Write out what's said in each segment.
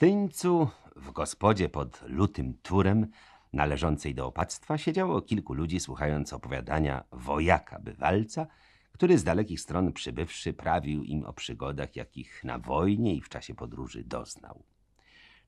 Tyńcu w gospodzie pod lutym turem należącej do opactwa siedziało kilku ludzi słuchając opowiadania wojaka bywalca, który z dalekich stron przybywszy prawił im o przygodach, jakich na wojnie i w czasie podróży doznał.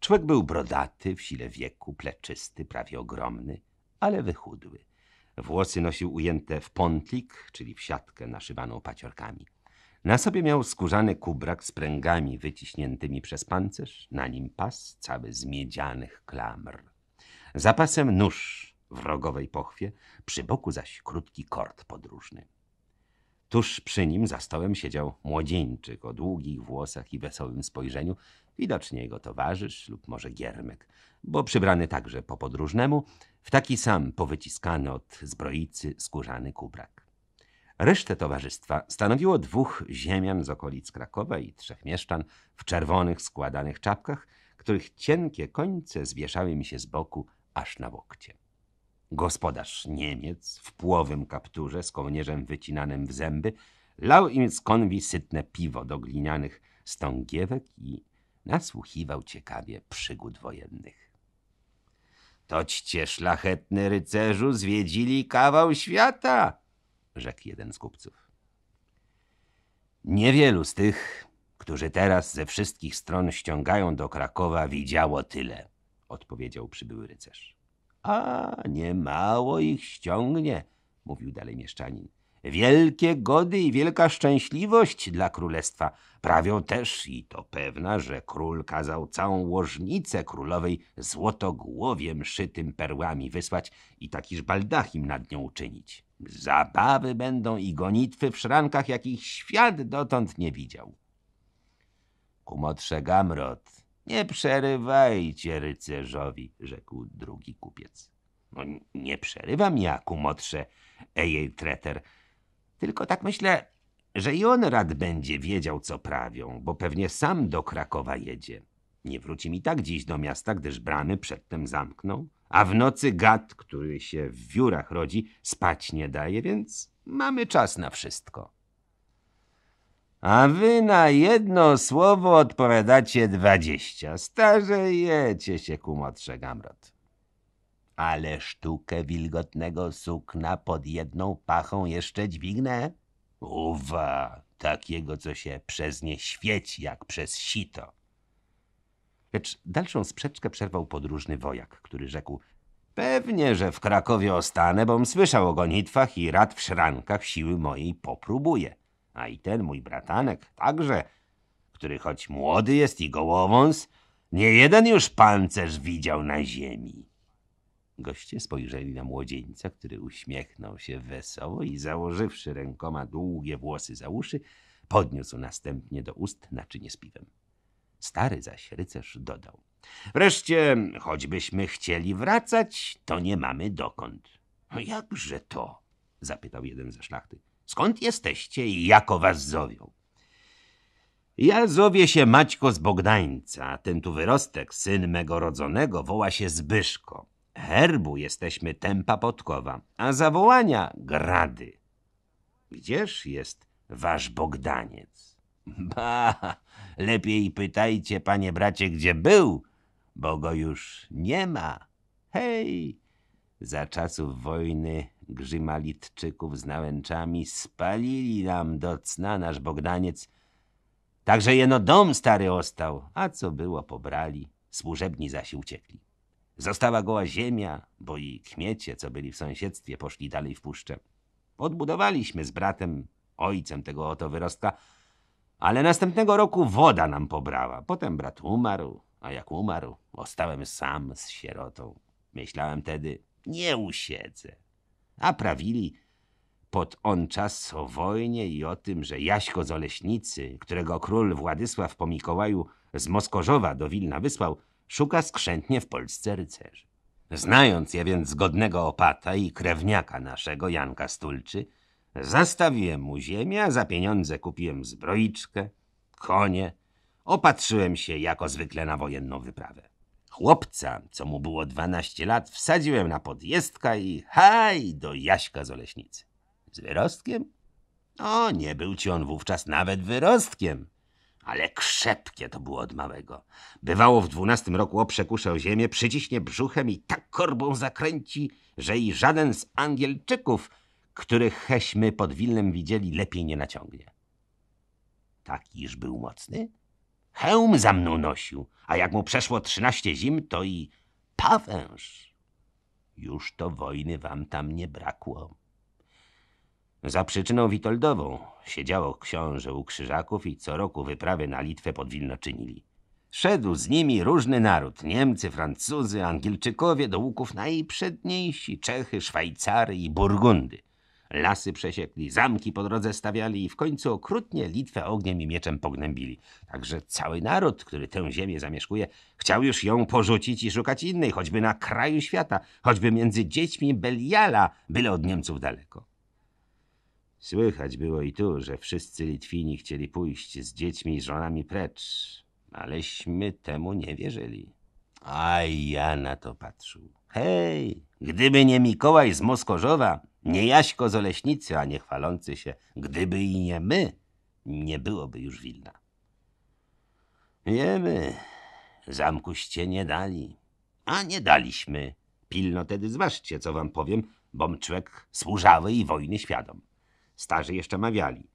Człowiek był brodaty, w sile wieku, pleczysty, prawie ogromny, ale wychudły. Włosy nosił ujęte w pątlik, czyli w siatkę naszywaną paciorkami. Na sobie miał skórzany kubrak z pręgami wyciśniętymi przez pancerz, na nim pas cały z miedzianych klamr. Za pasem nóż w rogowej pochwie, przy boku zaś krótki kord podróżny. Tuż przy nim za stołem siedział młodzieńczyk o długich włosach i wesołym spojrzeniu, widocznie jego towarzysz lub może giermek, bo przybrany także po podróżnemu, w taki sam powyciskany od zbroicy skórzany kubrak. Resztę towarzystwa stanowiło dwóch ziemian z okolic Krakowa i trzech mieszczan w czerwonych składanych czapkach, których cienkie końce zwieszały mi się z boku aż na łokcie. Gospodarz Niemiec w płowym kapturze z kołnierzem wycinanym w zęby lał im z konwi sytne piwo do glinianych stągiewek i nasłuchiwał ciekawie przygód wojennych. Toćcie szlachetny rycerzu zwiedzili kawał świata, rzekł jeden z kupców. Niewielu z tych, którzy teraz ze wszystkich stron ściągają do Krakowa, widziało tyle, odpowiedział przybyły rycerz. A niemało ich ściągnie, mówił dalej mieszczanin. Wielkie gody i wielka szczęśliwość dla królestwa. Prawią też i to pewna, że król kazał całą łożnicę królowej złotogłowiem szytym perłami wysłać i takiż baldachim nad nią uczynić. Zabawy będą i gonitwy w szrankach, jakich świat dotąd nie widział. Kumotrze Gamrot, nie przerywajcie rycerzowi, rzekł drugi kupiec. No, nie przerywam ja, kumotrze, ejej treter, tylko tak myślę, że i on rad będzie wiedział, co prawią, bo pewnie sam do Krakowa jedzie. Nie wróci mi tak dziś do miasta, gdyż bramy przedtem zamknął, a w nocy gad, który się w wiórach rodzi, spać nie daje, więc mamy czas na wszystko. A wy na jedno słowo odpowiadacie dwadzieścia. Starzejecie się, kumotrze Gamrot. Ale sztukę wilgotnego sukna pod jedną pachą jeszcze dźwignę? Uwa, takiego, co się przez nie świeci, jak przez sito. Lecz dalszą sprzeczkę przerwał podróżny wojak, który rzekł Pewnie, że w Krakowie ostanę, bom słyszał o gonitwach i rad w szrankach siły mojej popróbuję. A i ten mój bratanek także, który choć młody jest i gołowąs, nie jeden już pancerz widział na ziemi. Goście spojrzeli na młodzieńca, który uśmiechnął się wesoło i założywszy rękoma długie włosy za uszy, podniósł następnie do ust naczynie z piwem. Stary zaś rycerz dodał. Wreszcie, choćbyśmy chcieli wracać, to nie mamy dokąd. Jakże to? zapytał jeden ze szlachty. Skąd jesteście i jako was zowią? Ja zowię się Maćko z Bogdańca, ten tu wyrostek, syn mego rodzonego, woła się Zbyszko. Herbu jesteśmy Tempa Podkowa, a zawołania Grady. Gdzież jest wasz Bogdaniec? Ba, lepiej pytajcie, panie bracie, gdzie był, bo go już nie ma. Hej, za czasów wojny grzymalitczyków z nałęczami spalili nam do cna nasz Bogdaniec. Także jeno dom stary ostał, a co było pobrali, służebni zaś uciekli. Została goła ziemia, bo i kmiecie, co byli w sąsiedztwie, poszli dalej w puszczę. Odbudowaliśmy z bratem, ojcem tego oto wyrostka, ale następnego roku woda nam pobrała. Potem brat umarł, a jak umarł, ostałem sam z sierotą. Myślałem tedy, nie usiedzę. A prawili pod on czas o wojnie i o tym, że Jaśko z Oleśnicy, którego król Władysław po Mikołaju z Moskorzowa do Wilna wysłał, szuka skrzętnie w Polsce rycerzy. Znając je więc godnego opata i krewniaka naszego, Janka Stulczy, zastawiłem mu ziemię, a za pieniądze kupiłem zbroiczkę, konie, opatrzyłem się jako zwykle na wojenną wyprawę. Chłopca, co mu było dwanaście lat, wsadziłem na podjezdka i haj do Jaśka z Oleśnicy. Z wyrostkiem? O, nie był ci on wówczas nawet wyrostkiem. ale krzepkie to było od małego. Bywało w dwunastym roku oprzekusze o ziemię, przyciśnie brzuchem i tak korbą zakręci, że i żaden z Angielczyków, których heśmy pod Wilnem widzieli, lepiej nie naciągnie. Takiż był mocny? Hełm za mną nosił, a jak mu przeszło trzynaście zim, to i pawęż. Już to wojny wam tam nie brakło. Za przyczyną Witoldową siedziało książę u krzyżaków i co roku wyprawy na Litwę pod Wilno czynili. Szedł z nimi różny naród, Niemcy, Francuzy, Angielczykowie, do łuków najprzedniejsi, Czechy, Szwajcary i Burgundy. Lasy przesiekli, zamki po drodze stawiali i w końcu okrutnie Litwę ogniem i mieczem pognębili. Także cały naród, który tę ziemię zamieszkuje, chciał już ją porzucić i szukać innej, choćby na kraju świata, choćby między dziećmi Beliala, byle od Niemców daleko. Słychać było i tu, że wszyscy Litwini chcieli pójść z dziećmi i żonami precz, aleśmy temu nie wierzyli. A ja na to patrzył. Hej, gdyby nie Mikołaj z Moskorzowa, nie Jaśko z Oleśnicy, a nie chwalący się, gdyby i nie my, nie byłoby już Wilna. Wiemy, zamkuście nie dali, a nie daliśmy. Pilno tedy zważcie, co wam powiem, bom człowiek służały i wojny świadom. Starzy jeszcze mawiali.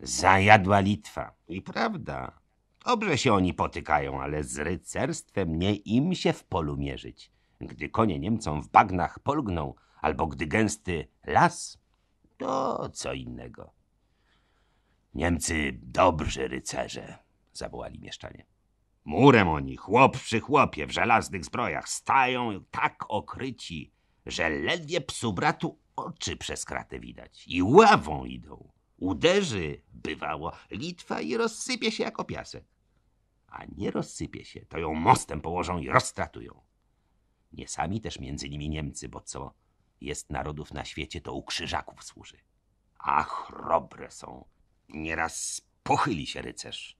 Zajadła Litwa. I prawda. Dobrze się oni potykają, ale z rycerstwem nie im się w polu mierzyć. Gdy konie Niemcom w bagnach polgną, albo gdy gęsty las, to co innego. Niemcy dobrzy rycerze, zawołali mieszczanie. Murem oni, chłop przy chłopie, w żelaznych zbrojach, stają tak okryci, że ledwie psu bratu oczy przez kratę widać. I ławą idą. Uderzy, bywało, Litwa i rozsypie się jako piasek. A nie rozsypie się, to ją mostem położą i roztratują. Nie sami też między nimi Niemcy, bo co jest narodów na świecie, to u krzyżaków służy. A chrobre są. Nieraz pochyli się rycerz.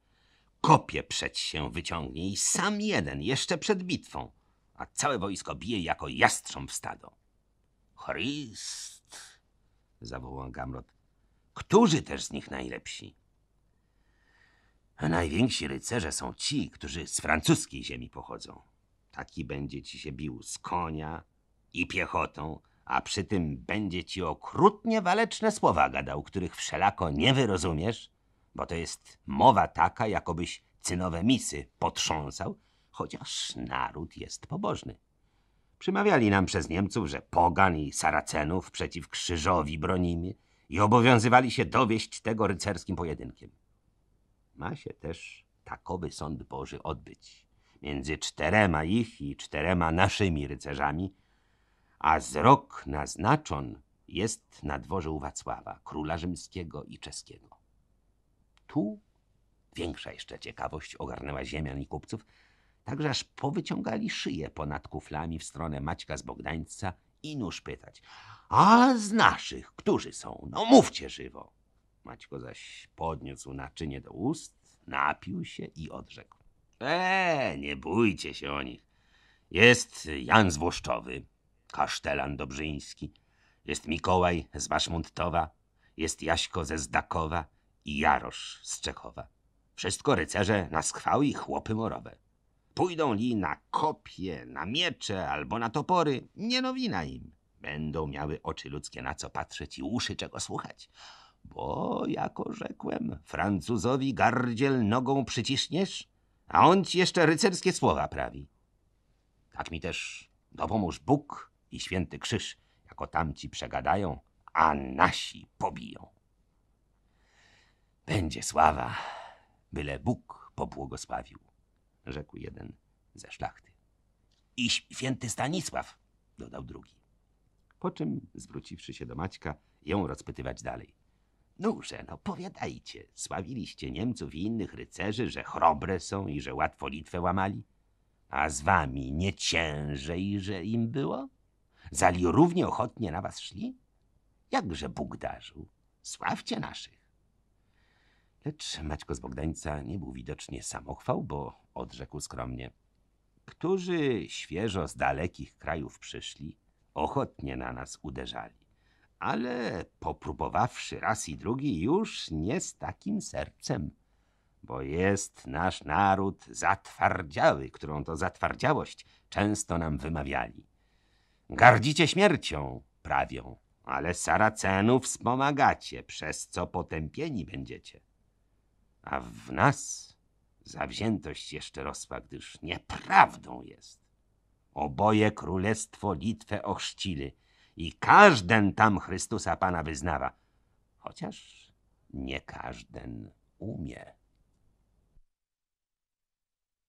Kopie przeć się wyciągnie i sam jeden, jeszcze przed bitwą, a całe wojsko bije jako jastrząb w stado. Chryst, zawołał Gamrot. Którzy też z nich najlepsi? Najwięksi rycerze są ci, którzy z francuskiej ziemi pochodzą. Taki będzie ci się bił z konia i piechotą, a przy tym będzie ci okrutnie waleczne słowa gadał, których wszelako nie wyrozumiesz, bo to jest mowa taka, jakobyś cynowe misy potrząsał, chociaż naród jest pobożny. Przymawiali nam przez Niemców, że pogan i Saracenów przeciw krzyżowi bronimy i obowiązywali się dowieść tego rycerskim pojedynkiem. Ma się też takowy sąd Boży odbyć między czterema ich i czterema naszymi rycerzami, a z rok naznaczon jest na dworze u Wacława, króla rzymskiego i czeskiego. Tu większa jeszcze ciekawość ogarnęła ziemian i kupców, także aż powyciągali szyję ponad kuflami w stronę Maćka z Bogdańca i nóż pytać. A z naszych, którzy są? No mówcie żywo. Maćko zaś podniósł naczynie do ust, napił się i odrzekł. E, nie bójcie się o nich. Jest Jan Zwłoszczowy, kasztelan dobrzyński, jest Mikołaj z Baszmuntowa, jest Jaśko ze Zdakowa i Jarosz z Czechowa. Wszystko rycerze na schwały i chłopy morowe. Pójdą li na kopie, na miecze albo na topory, nie nowina im. Będą miały oczy ludzkie na co patrzeć i uszy czego słuchać. Bo, jako rzekłem, Francuzowi gardziel nogą przyciśniesz, a on ci jeszcze rycerskie słowa prawi. Tak mi też dopomóż Bóg i święty krzyż, jako tamci przegadają, a nasi pobiją. Będzie sława, byle Bóg pobłogosławił, rzekł jeden ze szlachty. I święty Stanisław, dodał drugi. Po czym, zwróciwszy się do Maćka, ją rozpytywać dalej. Nuże, no powiadajcie, sławiliście Niemców i innych rycerzy, że chrobre są i że łatwo Litwę łamali? A z wami nie ciężej, że im było? Zali równie ochotnie na was szli? Jakże Bóg darzył? Sławcie naszych. Lecz Maćko z Bogdańca nie był widocznie samochwał, bo odrzekł skromnie. Którzy świeżo z dalekich krajów przyszli, ochotnie na nas uderzali. Ale popróbowawszy raz i drugi, już nie z takim sercem, bo jest nasz naród zatwardziały, którą to zatwardziałość często nam wymawiali. Gardzicie śmiercią, prawią, ale Saracenów wspomagacie, przez co potępieni będziecie. A w nas zawziętość jeszcze rosła, gdyż nieprawdą jest. Oboje królestwo Litwę ochrzcili i każden tam Chrystusa Pana wyznawa, chociaż nie każden umie.